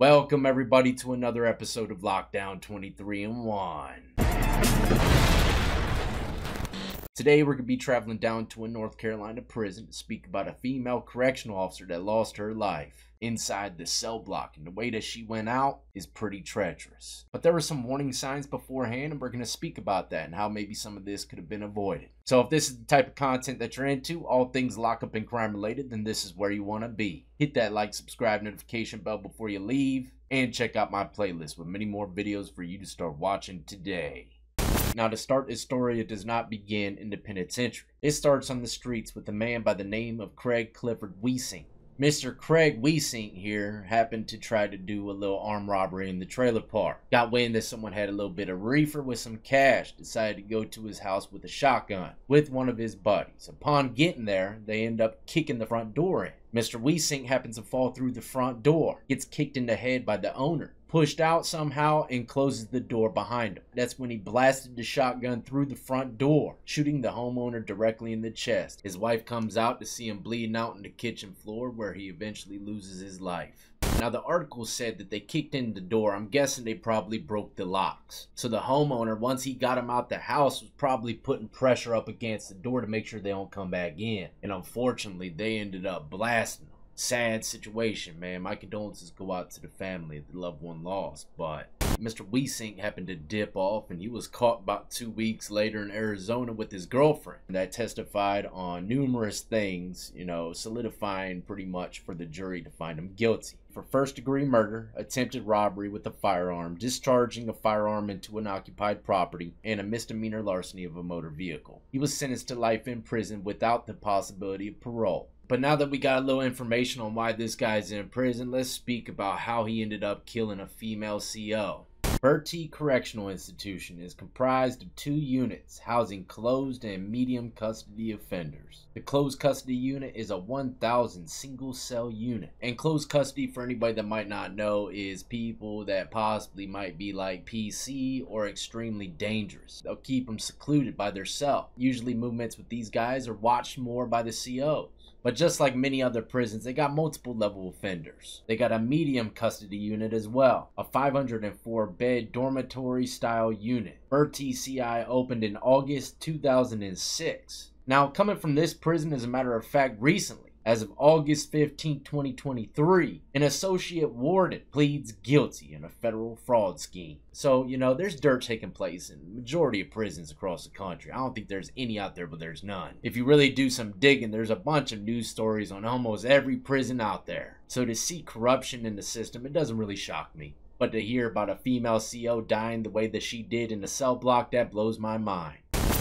Welcome everybody to another episode of Lockdown 23 and 1. Today we're going to be traveling down to a North Carolina prison to speak about a female correctional officer that lost her life inside the cell block and the way that she went out is pretty treacherous. But there were some warning signs beforehand and we're going to speak about that and how maybe some of this could have been avoided. So if this is the type of content that you're into, all things lockup and crime related, then this is where you want to be. Hit that like, subscribe, notification bell before you leave and check out my playlist with many more videos for you to start watching today. Now, to start this story, it does not begin in the penitentiary. It starts on the streets with a man by the name of Craig Clifford Wissink. Mr. Craig Wissink here happened to try to do a little armed robbery in the trailer park. Got wind that someone had a little bit of reefer with some cash, decided to go to his house with a shotgun with one of his buddies. Upon getting there, they end up kicking the front door in. Mr. Wissink happens to fall through the front door, gets kicked in the head by the owner pushed out somehow and closes the door behind him. That's when he blasted the shotgun through the front door, shooting the homeowner directly in the chest. His wife comes out to see him bleeding out on the kitchen floor where he eventually loses his life. Now the article said that they kicked in the door. I'm guessing they probably broke the locks. So the homeowner, once he got him out the house, was probably putting pressure up against the door to make sure they don't come back in. And unfortunately, they ended up blasting sad situation, man. My condolences go out to the family the loved one lost, but Mr. Wissink happened to dip off and he was caught about two weeks later in Arizona with his girlfriend that testified on numerous things, you know, solidifying pretty much for the jury to find him guilty for first degree murder, attempted robbery with a firearm, discharging a firearm into an occupied property, and a misdemeanor larceny of a motor vehicle. He was sentenced to life in prison without the possibility of parole. But now that we got a little information on why this guy's in prison, let's speak about how he ended up killing a female CO. Bertie Correctional Institution is comprised of two units housing closed and medium custody offenders. The closed custody unit is a 1,000 single cell unit. And closed custody, for anybody that might not know, is people that possibly might be like PC or extremely dangerous. They'll keep them secluded by their cell. Usually, movements with these guys are watched more by the COs. But just like many other prisons, they got multiple level offenders. They got a medium custody unit as well, a 504 bed dormitory style unit. Bertie CI opened in August 2006. Now, coming from this prison, as a matter of fact, recently, as of August 15, 2023, an associate warden pleads guilty in a federal fraud scheme. So, you know, there's dirt taking place in majority of prisons across the country. I don't think there's any out there, but there's none. If you really do some digging, there's a bunch of news stories on almost every prison out there. So to see corruption in the system, it doesn't really shock me. But to hear about a female CO dying the way that she did in a cell block, that blows my mind.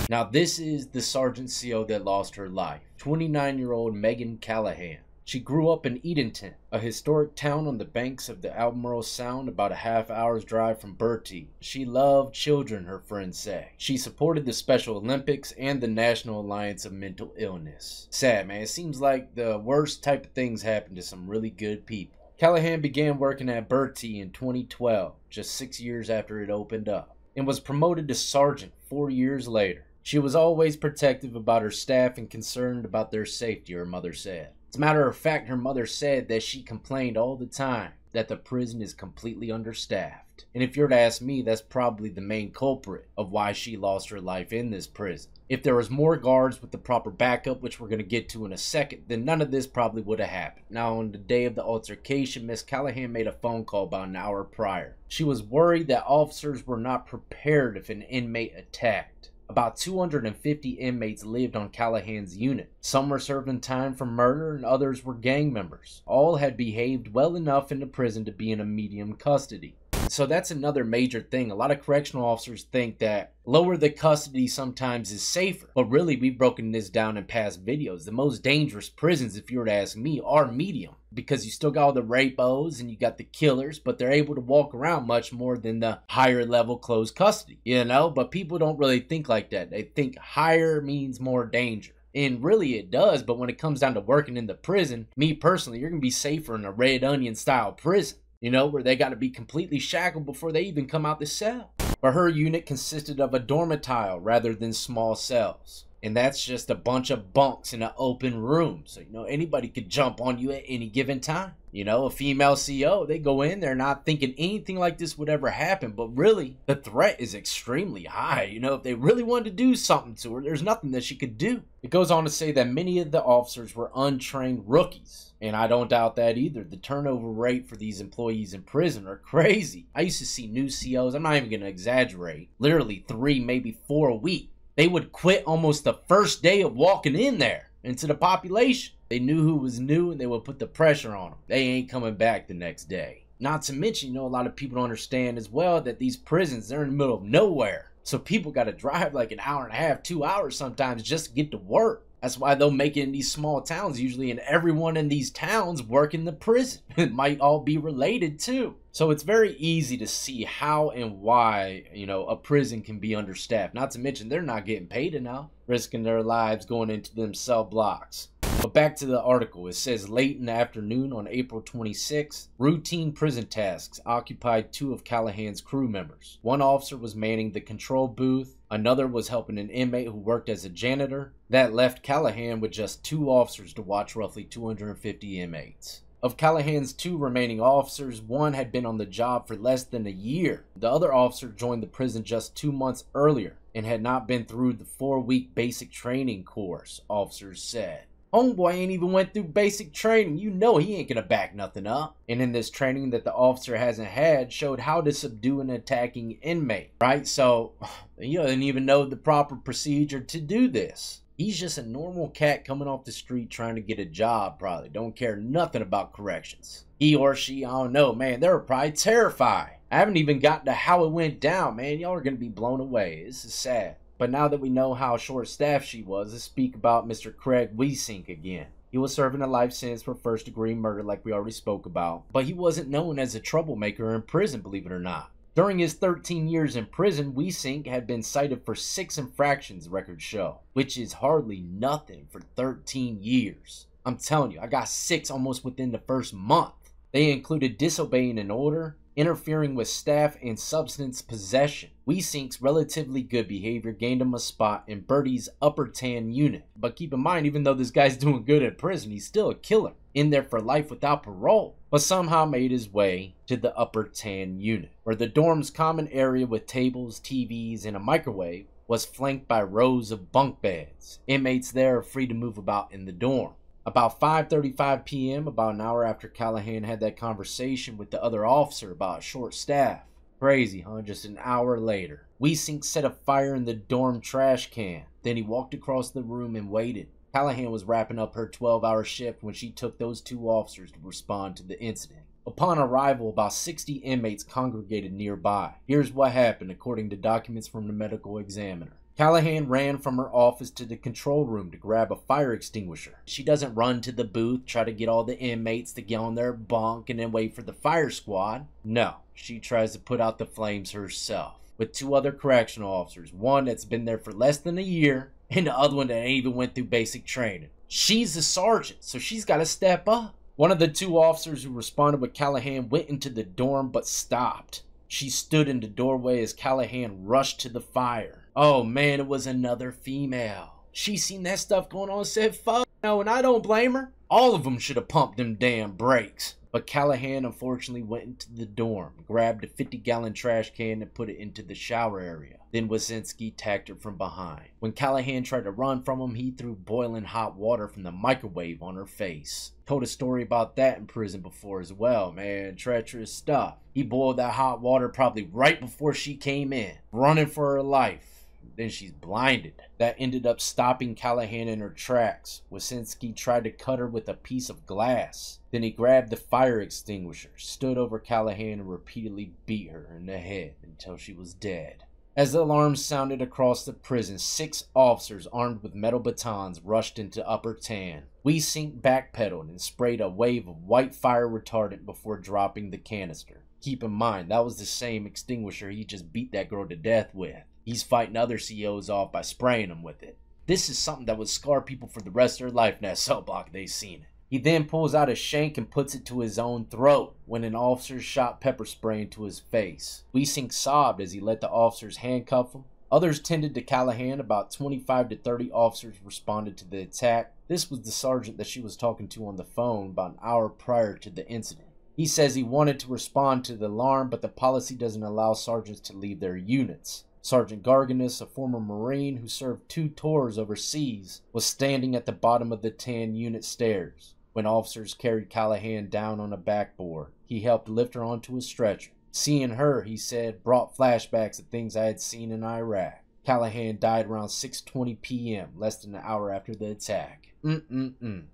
Now, this is the Sergeant CO that lost her life 29 year old Meggan Callahan. She grew up in Edenton, a historic town on the banks of the Albemarle Sound, about a half hour's drive from Bertie. She loved children, her friends say. She supported the Special Olympics and the National Alliance of Mental Illness. Sad, man. It seems like the worst type of things happen to some really good people. Callahan began working at Bertie in 2012, just six years after it opened up, and was promoted to sergeant four years later. She was always protective about her staff and concerned about their safety, her mother said. As a matter of fact, her mother said that she complained all the time that the prison is completely understaffed. And if you're to ask me, that's probably the main culprit of why she lost her life in this prison. If there was more guards with the proper backup, which we're going to get to in a second, then none of this probably would have happened. Now, on the day of the altercation, Miss Callahan made a phone call about an hour prior. She was worried that officers were not prepared if an inmate attacked. About 250 inmates lived on Callahan's unit. Some were serving time for murder and others were gang members. All had behaved well enough in the prison to be in a medium custody. So that's another major thing. A lot of correctional officers think that lower the custody sometimes is safer. But really, we've broken this down in past videos. The most dangerous prisons, if you were to ask me, are medium. Because you still got all the rapos and you got the killers, but they're able to walk around much more than the higher level closed custody. You know, but people don't really think like that. They think higher means more danger. And really it does, but when it comes down to working in the prison, me personally, you're gonna be safer in a red onion style prison you know, where they got to be completely shackled before they even come out the cell. But her unit consisted of a dormitile rather than small cells. And that's just a bunch of bunks in an open room. So, you know, anybody could jump on you at any given time. You know, a female CO, they go in there not thinking anything like this would ever happen, but really, the threat is extremely high. You know, if they really wanted to do something to her, there's nothing that she could do. It goes on to say that many of the officers were untrained rookies. And I don't doubt that either. The turnover rate for these employees in prison are crazy. I used to see new COs, I'm not even going to exaggerate, literally three, maybe four a week. They would quit almost the first day of walking in there into the population. They knew who was new and they would put the pressure on them. They ain't coming back the next day. Not to mention, you know, a lot of people don't understand as well that these prisons, they're in the middle of nowhere. So people got to drive like an hour and a half, two hours sometimes just to get to work. That's why they'll make it in these small towns usually, and everyone in these towns work in the prison. It might all be related too. So it's very easy to see how and why, you know, a prison can be understaffed. Not to mention they're not getting paid enough, risking their lives going into them cell blocks. But back to the article. It says late in the afternoon on April 26, routine prison tasks occupied two of Callahan's crew members. One officer was manning the control booth, another was helping an inmate who worked as a janitor. That left Callahan with just two officers to watch roughly 250 inmates. Of Callahan's two remaining officers, one had been on the job for less than a year. The other officer joined the prison just two months earlier and had not been through the four week basic training course, officers said. Homeboy ain't even went through basic training. You know he ain't gonna back nothing up. And in this training that the officer hasn't had, showed how to subdue an attacking inmate, right? So, you didn't even know the proper procedure to do this. He's just a normal cat coming off the street trying to get a job, probably. Don't care nothing about corrections. He or she, I don't know, man, they were probably terrified. I haven't even gotten to how it went down, man. Y'all are gonna be blown away. This is sad. But now that we know how short staffed she was, let's speak about Mr. Craig Wissink again. He was serving a life sentence for first degree murder, like we already spoke about, but he wasn't known as a troublemaker in prison, believe it or not. During his 13 years in prison, Wissink had been cited for six infractions, records show, which is hardly nothing for 13 years. I'm telling you, I got six almost within the first month. They included disobeying an order, interfering with staff, and substance possession. Wissink's relatively good behavior gained him a spot in Bertie's upper tan unit. But keep in mind, even though this guy's doing good in prison, he's still a killer, in there for life without parole. But somehow made his way to the upper tan unit, where the dorm's common area with tables, TVs, and a microwave was flanked by rows of bunk beds. Inmates there are free to move about in the dorm. About 5:35 p.m., about an hour after Callahan had that conversation with the other officer about short staff. Crazy, huh? Just an hour later. Wissink set a fire in the dorm trash can. Then he walked across the room and waited. Callahan was wrapping up her 12 hour shift when she took those two officers to respond to the incident. Upon arrival, about 60 inmates congregated nearby. Here's what happened according to documents from the medical examiner. Callahan ran from her office to the control room to grab a fire extinguisher. She doesn't run to the booth, try to get all the inmates to get on their bunk, and then wait for the fire squad. No, she tries to put out the flames herself with two other correctional officers, one that's been there for less than a year, and the other one that even went through basic training. She's the sergeant, so she's got to step up. One of the two officers who responded with Callahan went into the dorm but stopped. She stood in the doorway as Callahan rushed to the fire. Oh man, it was another female. She seen that stuff going on and said, fuck no, and I don't blame her. All of them should have pumped them damn brakes. But Callahan unfortunately went into the dorm, grabbed a 50 gallon trash can and put it into the shower area. Then Wazinski attacked her from behind. When Callahan tried to run from him, he threw boiling hot water from the microwave on her face. Told a story about that in prison before as well, man. Treacherous stuff. He boiled that hot water probably right before she came in, running for her life. Then she's blinded. That ended up stopping Callahan in her tracks. Wasinski tried to cut her with a piece of glass. Then he grabbed the fire extinguisher, stood over Callahan, and repeatedly beat her in the head until she was dead. As the alarms sounded across the prison, six officers armed with metal batons rushed into Upper Tan. Wissink backpedaled and sprayed a wave of white fire retardant before dropping the canister. Keep in mind, that was the same extinguisher he just beat that girl to death with. He's fighting other COs off by spraying them with it. This is something that would scar people for the rest of their life in that cell block they seen it. He then pulls out a shank and puts it to his own throat when an officer shot pepper spray into his face. Wissink sobbed as he let the officers handcuff him, Others tended to Callahan. About 25 to 30 officers responded to the attack. This was the sergeant that she was talking to on the phone about an hour prior to the incident. He says he wanted to respond to the alarm, but the policy doesn't allow sergeants to leave their units. Sergeant Garganus, a former Marine who served two tours overseas, was standing at the bottom of the 10 unit stairs when officers carried Callahan down on a backboard. He helped lift her onto a stretcher. Seeing her, he said, brought flashbacks of things I had seen in Iraq. Callahan died around 6:20 p.m., less than an hour after the attack. Mm-mm-mm.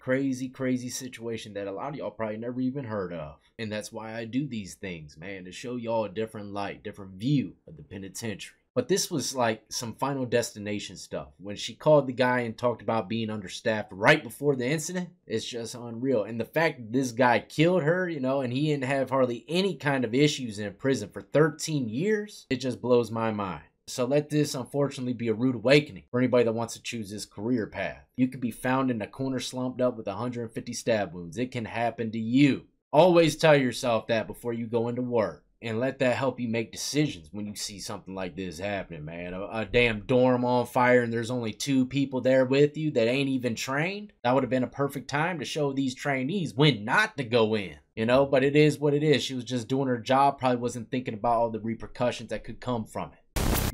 Crazy, crazy situation that a lot of y'all probably never even heard of. And that's why I do these things, man, to show y'all a different light, different view of the penitentiary. But this was like some final destination stuff. When she called the guy and talked about being understaffed right before the incident, it's just unreal. And the fact that this guy killed her, you know, and he didn't have hardly any kind of issues in prison for 13 years, it just blows my mind. So let this unfortunately be a rude awakening for anybody that wants to choose this career path. You could be found in a corner slumped up with 150 stab wounds. It can happen to you. Always tell yourself that before you go into work and let that help you make decisions when you see something like this happening, man. A, a, damn dorm on fire and there's only two people there with you that ain't even trained. That would have been a perfect time to show these trainees when not to go in, you know, but it is what it is. She was just doing her job, probably wasn't thinking about all the repercussions that could come from it.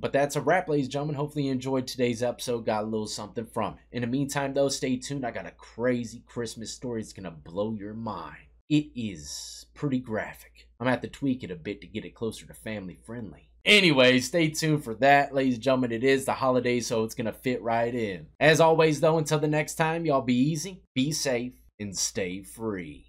But that's a wrap, ladies and gentlemen. Hopefully you enjoyed today's episode, got a little something from it. In the meantime, though, stay tuned. I got a crazy Christmas story. It's going to blow your mind. It is pretty graphic. I'm going to have to tweak it a bit to get it closer to family friendly. Anyway, stay tuned for that, ladies and gentlemen. It is the holidays, so it's going to fit right in. As always, though, until the next time, y'all be easy, be safe, and stay free.